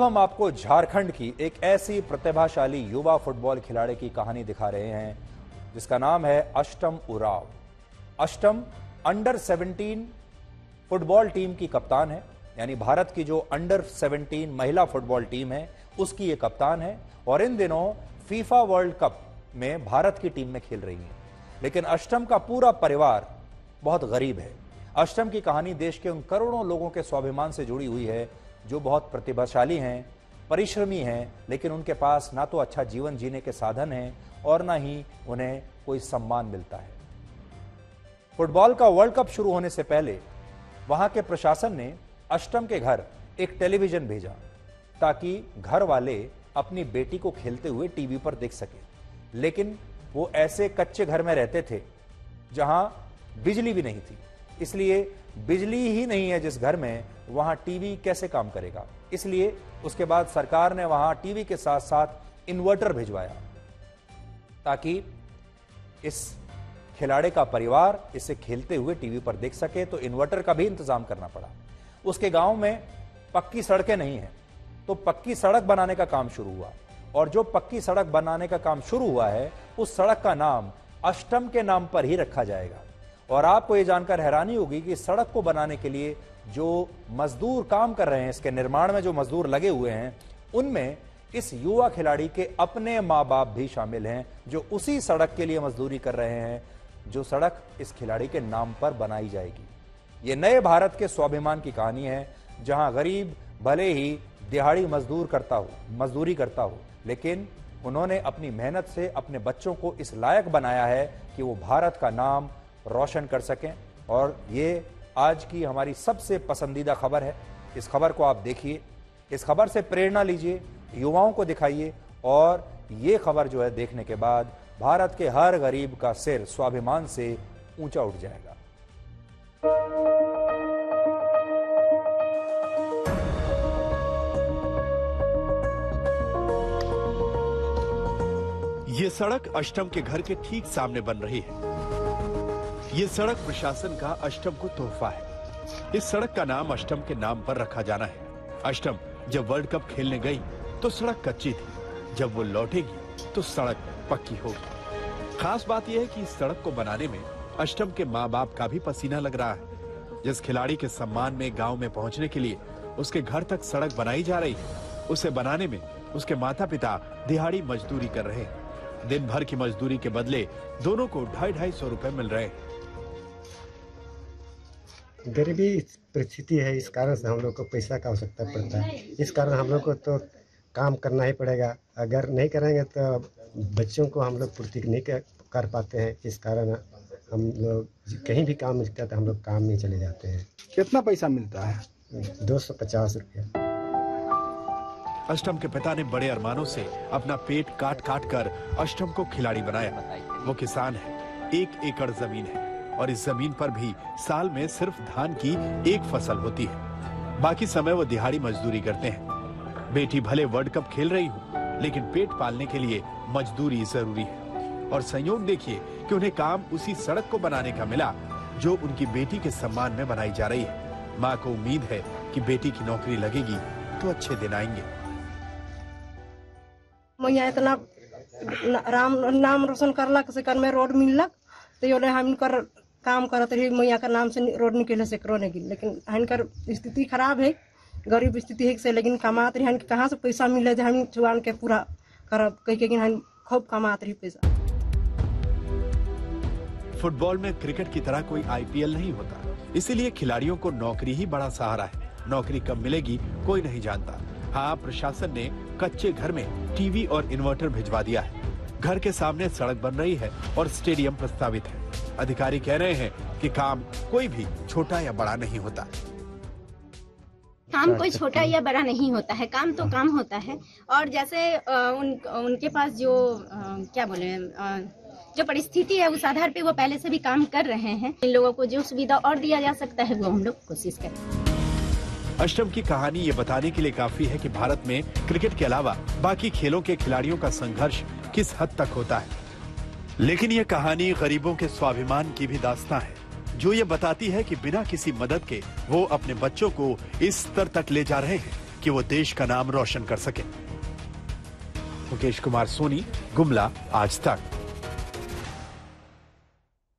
हम आपको झारखंड की एक ऐसी प्रतिभाशाली युवा फुटबॉल खिलाड़ी की कहानी दिखा रहे हैं, जिसका नाम है अष्टम उराव। अष्टम अंडर 17 फुटबॉल टीम की कप्तान है, यानी भारत की जो अंडर 17 महिला फुटबॉल टीम है, उसकी ये कप्तान है, और इन दिनों फीफा वर्ल्ड कप में भारत की टीम में खेल रही है। लेकिन अष्टम का पूरा परिवार बहुत गरीब है। अष्टम की कहानी देश के उन करोड़ों लोगों के स्वाभिमान से जुड़ी हुई है जो बहुत प्रतिभाशाली हैं, परिश्रमी हैं, लेकिन उनके पास ना तो अच्छा जीवन जीने के साधन हैं और ना ही उन्हें कोई सम्मान मिलता है। फुटबॉल का वर्ल्ड कप शुरू होने से पहले वहाँ के प्रशासन ने अष्टम के घर एक टेलीविज़न भेजा ताकि घर वाले अपनी बेटी को खेलते हुए टीवी पर देख सके। लेकिन वो ऐसे कच्चे घर में रहते थे जहाँ बिजली भी नहीं थी, इसलिए बिजली ही नहीं है जिस घर में, वहाँ टीवी कैसे काम करेगा? इसलिए उसके बाद सरकार ने वहाँ टीवी के साथ साथ इन्वर्टर भिजवाया, ताकि इस खिलाड़ी का परिवार इसे खेलते हुए टीवी पर देख सके तो इन्वर्टर का भी इंतज़ाम करना पड़ा। उसके गाँव में पक्की सड़कें नहीं है तो पक्की सड़क बनाने का काम शुरू हुआ। और जो पक्की सड़क बनाने का काम शुरू हुआ है, उस सड़क का नाम अष्टम के नाम पर ही रखा जाएगा। और आपको ये जानकर हैरानी होगी कि सड़क को बनाने के लिए जो मजदूर काम कर रहे हैं, इसके निर्माण में जो मजदूर लगे हुए हैं, उनमें इस युवा खिलाड़ी के अपने माँ बाप भी शामिल हैं, जो उसी सड़क के लिए मजदूरी कर रहे हैं, जो सड़क इस खिलाड़ी के नाम पर बनाई जाएगी। ये नए भारत के स्वाभिमान की कहानी है, जहाँ गरीब भले ही दिहाड़ी मजदूर करता हो, मजदूरी करता हो, लेकिन उन्होंने अपनी मेहनत से अपने बच्चों को इस लायक बनाया है कि वो भारत का नाम रोशन कर सकें। और ये आज की हमारी सबसे पसंदीदा खबर है। इस खबर को आप देखिए। इस खबर से प्रेरणा लीजिए, युवाओं को दिखाइए और ये खबर जो है देखने के बाद भारत के हर गरीब का सिर स्वाभिमान से ऊँचा उठ जाएगा। ये सड़क अष्टम के घर के ठीक सामने बन रही है। ये सड़क प्रशासन का अष्टम को तोहफा है। इस सड़क का नाम अष्टम के नाम पर रखा जाना है। अष्टम, जब वर्ल्ड कप खेलने गई तो सड़क कच्ची थी। जब वो लौटेगी तो सड़क पक्की होगी। खास बात यह है कि इस सड़क को बनाने में अष्टम के माँ बाप का भी पसीना लग रहा है। जिस खिलाड़ी के सम्मान में गाँव में पहुँचने के लिए उसके घर तक सड़क बनाई जा रही है, उसे बनाने में उसके माता पिता दिहाड़ी मजदूरी कर रहे हैं। दिन भर की मजदूरी के बदले दोनों को ढाई ढाई सौ रूपए मिल रहे हैं। गरीबी परिस्थिति है इस कारण से हम लोग को पैसा का आवश्यकता पड़ता है। इस कारण हम लोग को तो काम करना ही पड़ेगा। अगर नहीं करेंगे तो बच्चों को हम लोग पूर्ति नहीं कर पाते हैं। इस कारण हम लोग कहीं भी काम मिलता है तो हम लोग काम में चले जाते हैं। कितना पैसा मिलता है? दो सौ पचास रुपया। अष्टम के पिता ने बड़े अरमानों से अपना पेट काट काट कर अष्टम को खिलाड़ी बनाया। वो किसान है। एक एकड़ ज़मीन है। और इस ज़मीन पर भी साल में सिर्फ़ धान की एक फ़सल होती है। बाकी समय वो दिहाड़ी मजदूरी करते हैं। बेटी भले वर्ल्ड कप खेल रही हूँ, लेकिन पेट पालने के लिए मजदूरी ज़रूरी है। और संयोग देखिए कि उन्हें काम उसी सड़क को बनाने का मिला, जो उनकी बेटी के सम्मान में बनाई जा रही है। माँ को उम्मीद है कि बेटी की नौकरी लगेगी तो अच्छे दिन आएँगे। इतना राम, नाम रोशन करलक से कर में रोड मिलक तो हम कर काम करत रही मैया का नाम से रोड निकले से करो नहीं। लेकिन हनकर स्थिति खराब है, गरीब स्थिति है से, लेकिन कमात रही हन कहाँ से पैसा मिले हम चुआन के पूरा करब? कह के हम खूब कमात रही पैसा। फुटबॉल में क्रिकेट की तरह कोई आईपीएल नहीं होता। इसीलिए खिलाड़ियों को नौकरी ही बड़ा सहारा है। नौकरी कब मिलेगी, कोई नहीं जानता। हाँ प्रशासन ने कच्चे घर में टीवी और इन्वर्टर भिजवा दिया है। घर के सामने सड़क बन रही है और स्टेडियम प्रस्तावित है। अधिकारी कह रहे हैं कि काम कोई भी छोटा या बड़ा नहीं होता। काम कोई छोटा या बड़ा नहीं होता है काम तो काम होता है। और जैसे उन उनके पास जो क्या बोले जो परिस्थिति है उस आधार पे वो पहले से भी काम कर रहे हैं। इन लोगों को जो सुविधा और दिया जा सकता है वो हम लोग कोशिश करें। अष्टम की कहानी ये बताने के लिए काफ़ी है कि भारत में क्रिकेट के अलावा बाकी खेलों के खिलाड़ियों का संघर्ष किस हद तक होता है। लेकिन ये कहानी गरीबों के स्वाभिमान की भी दास्तां है। जो ये बताती है कि बिना किसी मदद के वो अपने बच्चों को इस स्तर तक ले जा रहे हैं कि वो देश का नाम रोशन कर सके। मुकेश कुमार सोनी, गुमला, आज तक।